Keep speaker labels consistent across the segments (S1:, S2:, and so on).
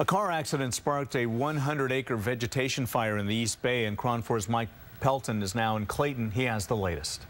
S1: A car accident sparked a 100-acre vegetation fire in the East Bay, and KRON 4's Mike Pelton is now in Clayton. He has the latest.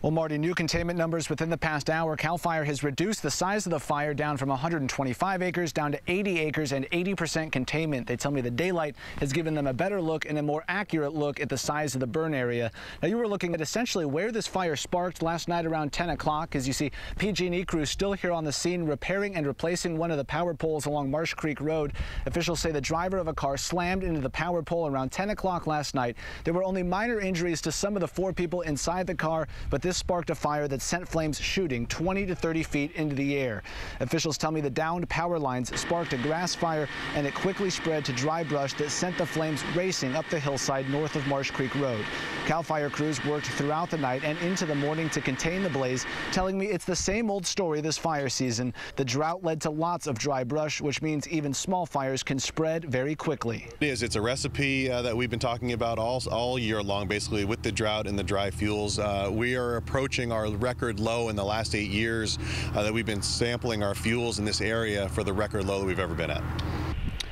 S2: Well, Marty, new containment numbers within the past hour. CAL FIRE has reduced the size of the fire down from 125 acres down to 80 acres and 80% containment. They tell me the daylight has given them a better look and a more accurate look at the size of the burn area. Now, you were looking at essentially where this fire sparked last night around 10 o'clock. As you see, PG&E crews still here on the scene repairing and replacing one of the power poles along Marsh Creek Road. Officials say the driver of a car slammed into the power pole around 10 o'clock last night. There were only minor injuries to some of the four people inside the car, but this sparked a fire that sent flames shooting 20 to 30 feet into the air. Officials tell me the downed power lines sparked a grass fire and it quickly spread to dry brush that sent the flames racing up the hillside north of Marsh Creek Road. CAL FIRE crews worked throughout the night and into the morning to contain the blaze, telling me it's the same old story this fire season. The drought led to lots of dry brush, which means even small fires can spread very quickly.
S3: It is. It's a recipe uh, that we've been talking about all, all year long, basically, with the drought and the dry fuels. Uh, we are approaching our record low in the last eight years uh, that we've been sampling our fuels in this area for the record low that we've ever been at.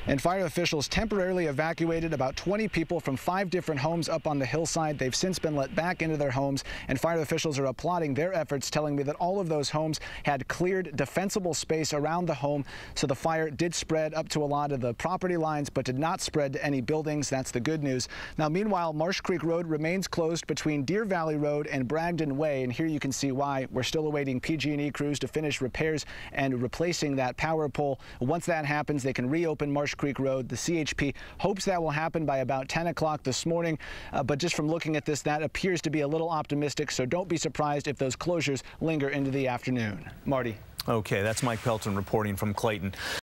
S2: And fire officials temporarily evacuated about 20 people from five different homes up on the hillside. They've since been let back into their homes, and fire officials are applauding their efforts, telling me that all of those homes had cleared defensible space around the home. So the fire did spread up to a lot of the property lines, but did not spread to any buildings. That's the good news. Now, meanwhile, Marsh Creek Road remains closed between Deer Valley Road and Bragdon Way, and here you can see why. We're still awaiting PG&E crews to finish repairs and replacing that power pole. Once that happens, they can reopen Marsh Creek Road. The CHP hopes that will happen by about 10 o'clock this morning, uh, but just from looking at this, that appears to be a little optimistic, so don't be surprised if those closures linger into the afternoon. Marty.
S1: Okay, that's Mike Pelton reporting from Clayton.